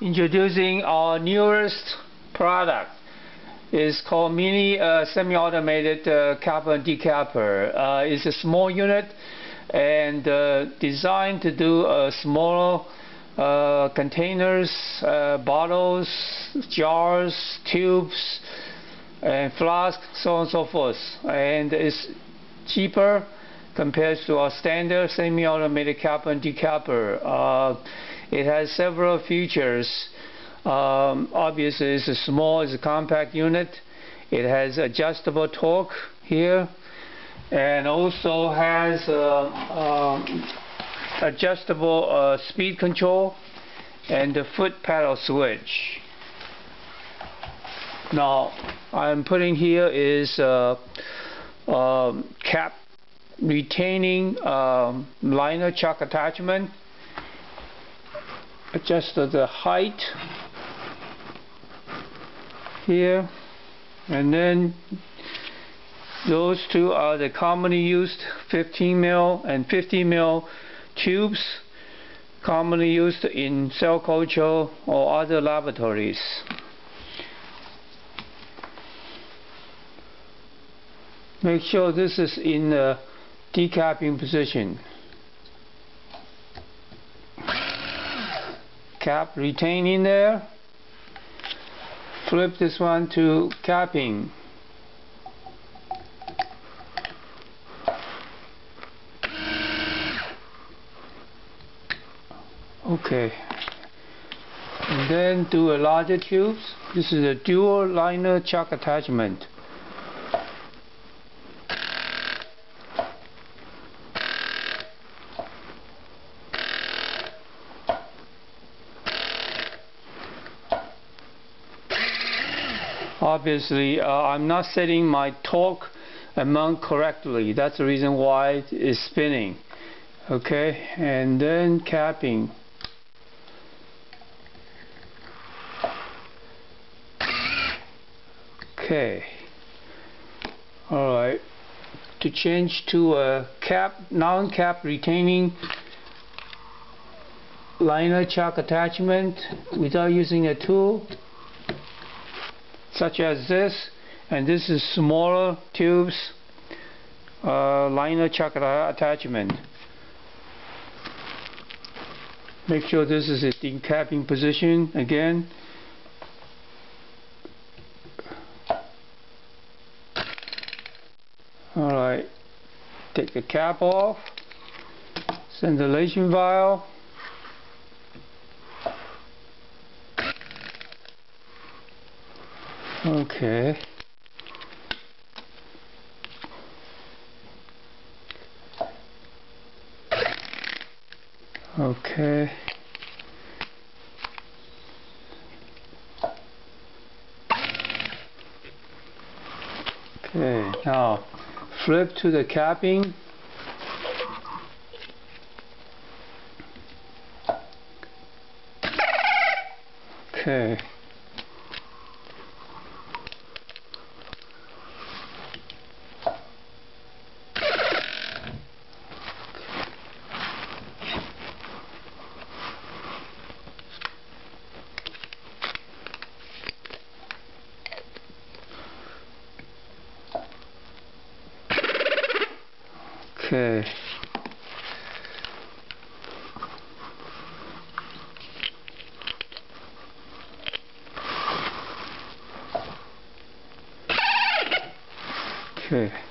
introducing our newest product. It's called Mini uh, Semi-Automated uh, Capper Decapper. Uh, it's a small unit and uh, designed to do uh, small uh, containers, bottles, jars, tubes, and flasks, so on and so forth. And it's cheaper compared to our standard semi-automated and decapper. It has several features. Um, obviously, it's a small, it's a compact unit. It has adjustable torque here, and also has uh, um, adjustable uh, speed control and the foot pedal switch. Now, I'm putting here is uh, um, cap retaining um, liner chuck attachment adjust the height here and then those two are the commonly used 15 mil and 50 mil tubes commonly used in cell culture or other laboratories. Make sure this is in the decapping position. Cap retain in there. Flip this one to capping. Okay. And then do a larger tubes. This is a dual liner chuck attachment obviously uh, I'm not setting my torque amount correctly. That's the reason why it is spinning. Okay? And then capping. Okay. Alright. To change to a cap non-cap retaining liner chuck attachment without using a tool such as this and this is smaller tubes uh, liner chuck attachment. Make sure this is in decapping position again. Alright take the cap off. Ventilation valve Okay. Okay. Okay, now flip to the capping. Okay. Okay. Okay.